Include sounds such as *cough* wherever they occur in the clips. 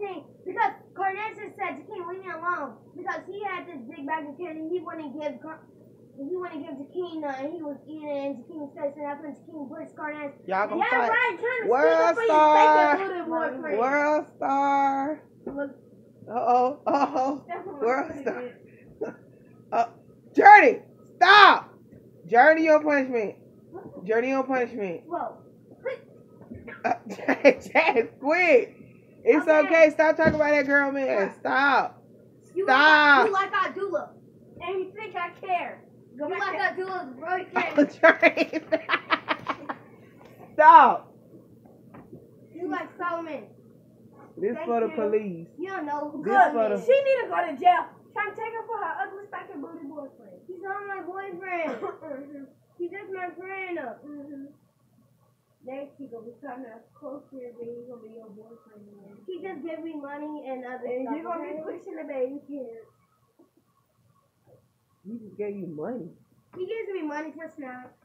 anything because Carnation said, "Jakeem, leave me alone," because he had this big bag of candy. He wouldn't give. He wouldn't give Jakeem none. and He was eating it, and Jakeem said, "So that's when Jakeem pushed Carnation." Y'all gonna Yeah, fight. right. Trying to World up star. fake little. World star. Uh oh. Uh oh. World star. *laughs* Uh, Journey, stop. Journey, your punishment. Journey, your punishment. Whoa. Uh, *laughs* Jazz, quit. It's Okay. okay. Stop talking about that girl, man. Stop. You Stop. Like, you like I do look, and you think I care. Go you back like there. I do look, right? Journey. Stop. You like Solomon. This Thank for the you. police. You don't know who This Solomon for is. the- She need to go to jail. Trying to take her for her ugly stinking booty boyfriend. He's not my boyfriend. *coughs* He's just my friend. Mm-hmm. Next, he gonna be coming up closer, then he's gonna be your boyfriend. Again. He just give me money and other And stuff. you're gonna okay? be pushing the baby kid. He just gave you money. He gives me money for snacks.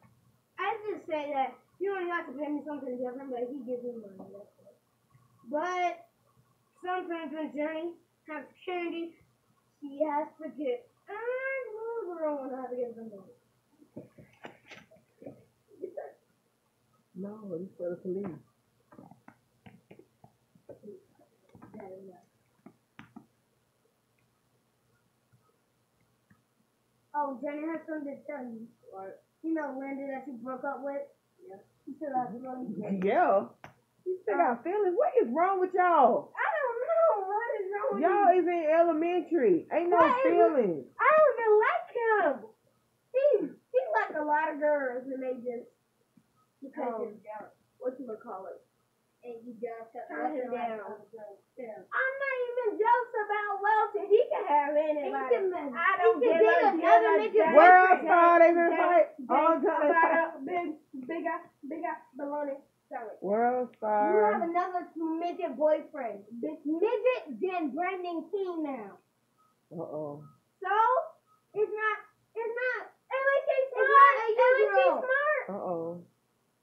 I just say that you only have to pay me something different, but he gives me money. That's it. But sometimes when Journey has candy, she has to get. I move her on how to have to give them money. No, this for the police. Oh, Jenny has something to tell you. What? You know Linda that you broke up with? Yeah. She still has money. Yeah. You still got oh. feelings. What is wrong with y'all? I don't know. What is wrong with Y'all you? is in elementary. Ain't no What feelings. I don't even like him. He he like a lot of girls and they just because Oh. he's jealous. What you gonna call it? And you just Turn him down. Yeah. I'm not even jealous about Welton. He can have anybody. He can- I don't he can give a another give a nigga damn. World boyfriend. star, they gonna fight. All the time they about fight. a Big, big, ass- big, ass baloney. Sorry. World You have star. another midget boyfriend. This midget then Brandon King now. Uh oh. So it's not it's not At least he's It's smart. not a At least you he's girl. smart. Uh oh.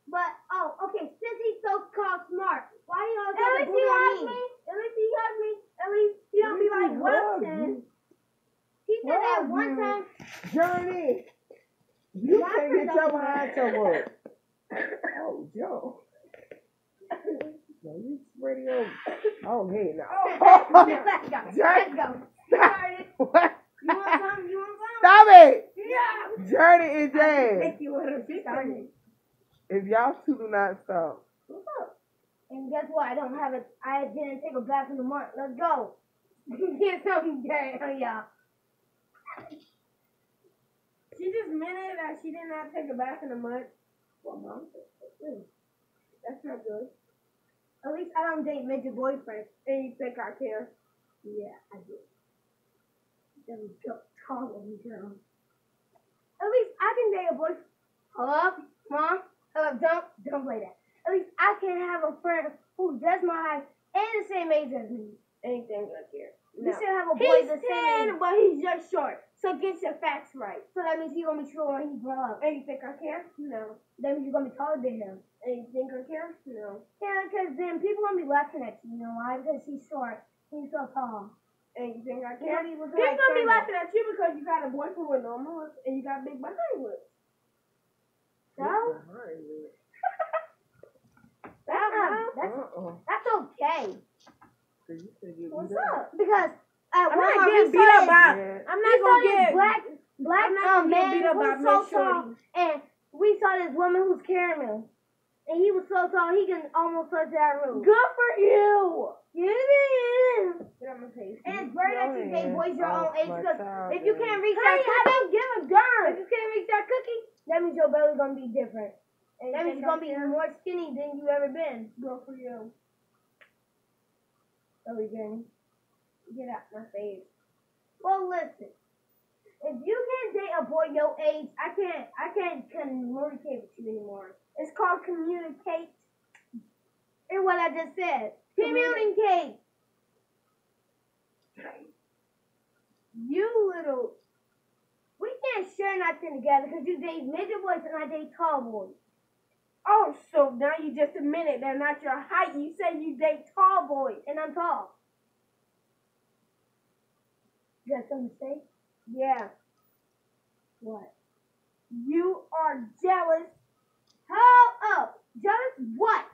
but oh okay, since he's so called smart, why you always At have to least he bully hugs me? me. At least he hugs me. At least he don't be like Welton. He said that Love one you. time Journey. You Why can't for get the- behind to work. Oh, Joe. No, you your. Oh, hey, now. *laughs* Let's go. Let's go. Stop. What? You want some? You want *laughs* some? Stop it. Yeah. Journey is jazz. Take you big one. If y'all two do not stop. What's up? And guess what? I don't have it. I didn't take a bath in a month. Let's go. *laughs* Get something on y'all. Admitted that she did not take a bath in a month. Well, mom, that's not good. At least I don't date midget boyfriends. And you think I care? Yeah, I do. Go. Tall one, girl. At least I can date a boy. Hello, mom. Hello, don't don't play that. At least I can have a friend who's just my height and the same age as me. Anything I care. You No. should have a boy He's the same but he's just short. So get your facts right. So that means he's gonna be short when he grow up. And you think I care? No. That means you're gonna be taller than him. And you think I care? No. Yeah, because then people gonna be laughing at you. You know why? Because he's short. He's so tall. And you think I care? know, he was People like gonna be laughing at you because you got a boyfriend with normal lips and you got big behind lips. So that's not, that's Uh-uh. that's okay. So you said you What's up? Because at I'm Walmart not we getting beat up by. Yeah. I'm not saw gonna this get black black I'm not um man beat up who by so tall, Shorty. and we saw this woman who's caramel, and he was so tall he can almost touch that roof. Good for you. Yeah, it is. Get on my face. And it's very that you date boys your own age because if you can't reach Honey, that I cookie, don't give a darn. if you can't reach that cookie, that means your belly's gonna be different. And That means you're gonna be more skinny than you ever been. Good for you. Jenny. Get out my face. Well, listen. If you can't date a boy your age, I can't. I can't communicate with you anymore. It's called communicate. And what I just said, communicate. You little. We can't share nothing together because you date midget boys and I date tall boys. Oh, so now you just admitted they're not your height. You say you date tall boys. And I'm tall. You got something to say? Yeah. What? You are jealous Hold up. Jealous what?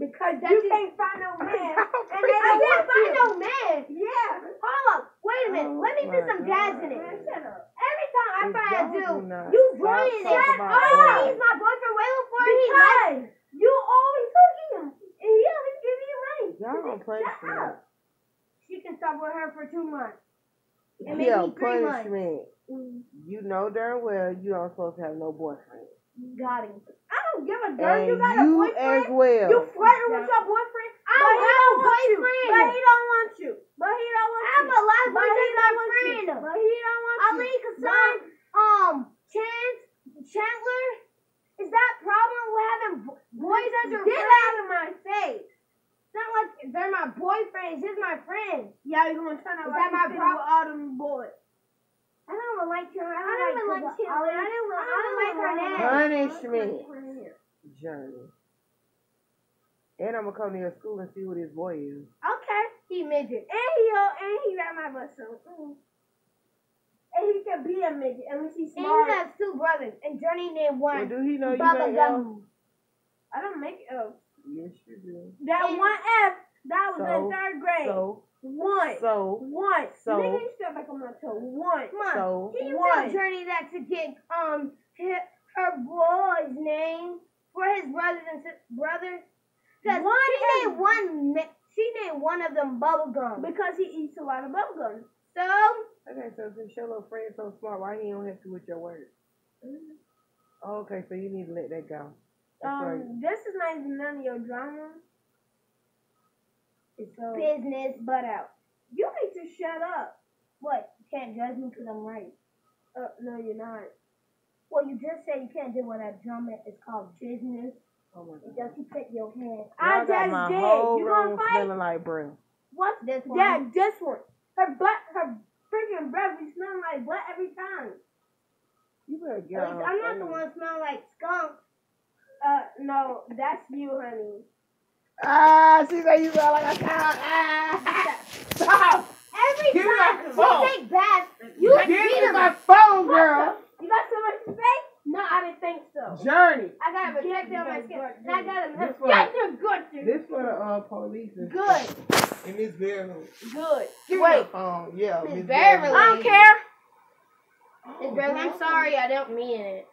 because That you can't find no man. *laughs* and I they don't can't find no man. Yeah. Hold up. Wait a minute. Oh Let me put some gas in it. Man, shut up. Every time I find a dude, do you join it. Oh, boys. he's my boyfriend before he like Because you always hooking him. And he always giving you don't play Shut for up. She can stop with her for two months. And maybe Yeah, three months. punishment. Mm. You know darn well you don't supposed to have no boyfriend. Got him. I don't give a darn. And You got a boyfriend. as well. You flirting with your boyfriend. I but don't he have don't a want you. boyfriend. But he don't want you. But he don't want I you. have a lot of But he boyfriends don't my want you. friend. But he don't want you. Ali, Kassan, um, Chance, Chandler. Is that problem with having bo- boys as your Get friends? out of my face. It's not like they're my boyfriends. He's my friend. Yeah, you gonna turn Is out that like my you sitting prob- with all them boys. I don't even like her. I I don't, don't even like like Chandler. Chandler. I don't, I don't like her I name. Punishment. Journey. And I'm gonna come to your school and see what his boy is. Okay. He midget. And he and he got my butt so. Mm. And he can be a midget. At least he's And he has two brothers. And Journey named Well, one. do he know you Bubba make Gum. I don't make F. Yes, you do. That And- one F. That was So- in third grade. So, one. so, one. so- Nigga, you step back on my toe. One. Come so. Can you One. tell Journey that to get um hi- her boy's name for his brothers and sis- brothers? Because One she named one. She named one of them bubblegum. Because he eats a lot of bubblegum. So Okay, so since your little friend's so smart, why he don't have to with your work? Oh, okay, so you need to let that go. That's Um, right. this is not even none of your drama. So business, butt out. you need to shut up. What? You can't judge me because I'm right. Uh, no, you're not. Well, you just said you can't do what I that drama is called business. Oh my It god. doesn't fit your head. I Y'all got just my did. whole You gonna room fight? smelling like breath. What? This one. Yeah, this one. Her butt, her freaking breath be smelling like butt every time. You better get At out least I'm not the one smelling like skunk. Uh, no, that's you, honey. Ah, she said you smell like a cow. Ah, stop. *laughs* Every Give me time my you take baths, you Give me my phone, girl. You got so much to say? No, I didn't think so. Journey. I got a protector on my Get skin. your And I got a This Get good dude. This for the uh, police good. in this bedroom. Good. Give Wait. my phone. Yeah, Miss Miss Beverly. I don't care. It's barely, I'm sorry, I don't mean it.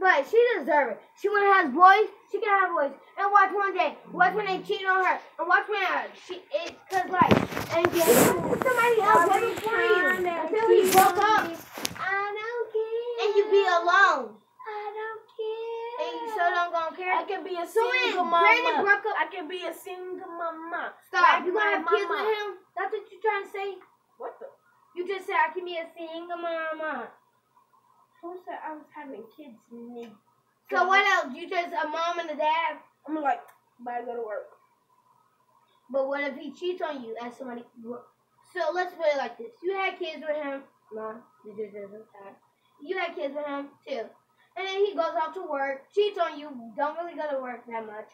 But she deserves it. She wanna have boys, she can have boys. And watch one day, watch when they cheat on her, and watch when uh, she it's cause like and get somebody else waiting for you until he broke up I don't care. and you be alone I don't care. and you still don't gonna care. I can be a So single Brandon mama. broke up, I can be a single mama. stop. Like You gonna have kids with him? That's what you trying to say? What the? You just said I can be a single mama. Said I was having kids? Nigga? So what else? You just a mom and a dad. I'm like, but I go to work. But what if he cheats on you as somebody? So let's put it like this: You had kids with him. No, you just didn't. have. You had kids with him too, and then he goes out to work, cheats on you. Don't really go to work that much,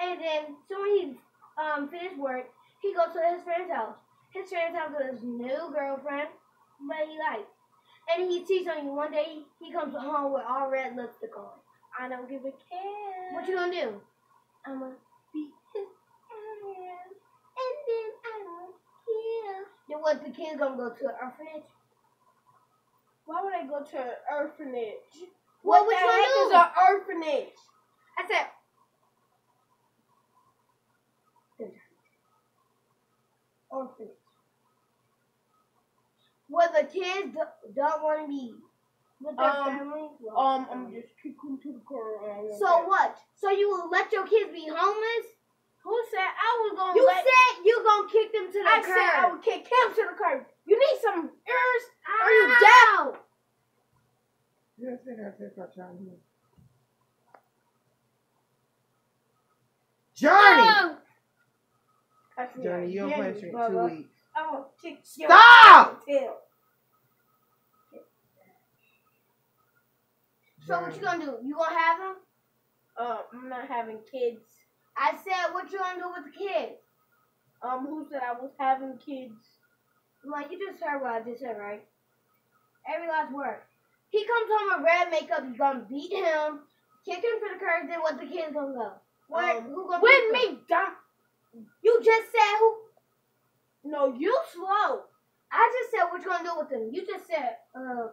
and then so when he um finished work, he goes to his friend's house. His friend's house with his new girlfriend, but he likes, and he cheats on you. One day he comes home with all red lipstick on. I don't give a care. What you gonna do? I'ma beat his ass, and then I don't care. Then what? The kids gonna go to an orphanage? Why would I go to an orphanage? What What, would you do? an orphanage? I said, orphanage. Where the kids do- don't want to be with their Um, family. Um, I'm just kicking to the car. and I won't So care. what? So you will let your kids be homeless? Who said I was gonna You let? said you gonna kick them to the I curb. said I would kick him to the curb. You need some ears? Are you deaf? Ow! Yes, I got this out y'all here. Journey! Oh! That's me. Journey, you on Jenny, punishment two weeks. I'm gonna kick your Stop! tail. So what you gonna do? You gonna have them? Uh, I'm not having kids. I said, what you gonna do with the kids? Um, who said I was having kids? Like you just heard what I just said, right? Every last word. He comes home with red makeup. You gonna beat him, kick him to the curb. Then what the kids gonna go? Where, Um, who gonna With me, dumb. You just said who? No, you slow. I just said what you gonna do with them. You just said uh.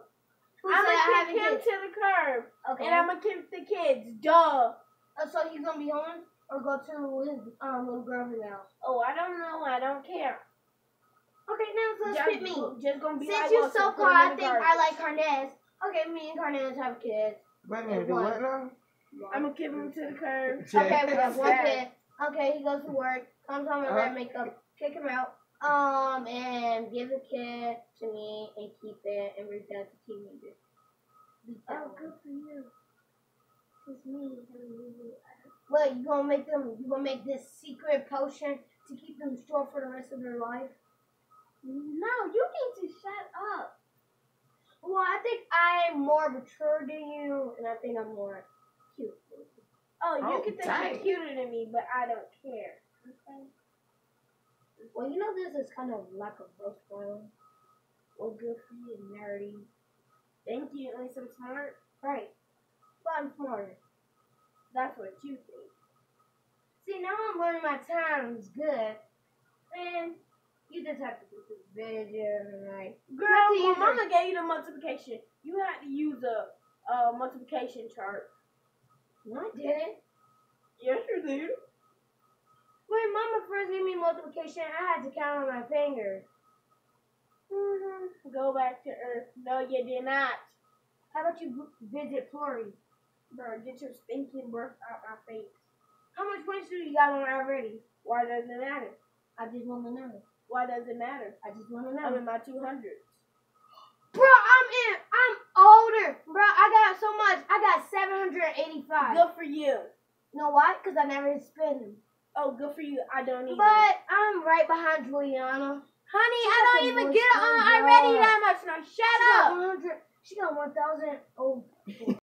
Who I'm gonna haven't kick him kids? to the curb, Okay. and I'm gonna kick the kids. Duh. Uh, so he's gonna be home or go to his um little girlfriend's house. Oh, I don't know. I don't care. Okay, now so Just, spit me. just gonna be Since you're so put 'em cold, in I think garbage. I like Carnez. Okay, me and Carnez have kids. Wait minute, do what now? I'm gonna kick him to the curb. *laughs* Okay, we got one *laughs* kid. Okay, he goes to work, comes home with Uh-huh. red makeup, kick him out, um, and give the kid to me and keep it and reach out to teenagers. Oh, good for you. It's me. What you gonna make them? You gonna make this secret potion to keep them strong for the rest of their life? No, you need to shut up. Well, I think I'm more mature than you, and I think I'm more cute. Oh, you Oh, can think dang. you're cuter than me, but I don't care. Well, you know this is kind of like a roast. Well, good for you, nerdy. Thank you. At least I'm smart. Right. But I'm smarter. That's what you think. See, now I'm learning my times good. And you just have to do this video, right? Girl, Let's when mama gave you the multiplication, you had to use a, a multiplication chart. No, I didn't. Yes, you did. When mama first gave me multiplication, I had to count on my fingers. Mm-hmm. Go back to Earth. No, you did not. How about you visit Florida? Bro, get your stinking breath out my face. How much points do you got on already? Why does it matter? I just want to know. Why does it matter? I just want to know. I'm in my 200s. Bro, I'm in. I'm older. Bro, I got so much. I got 785. Good for you. You know why? Because I never spend them. Oh, good for you. I don't even. But I'm right behind Juliana. Honey, She I don't even get on already good. that much. Now shut She got up. 100. She got 1,000. Oh.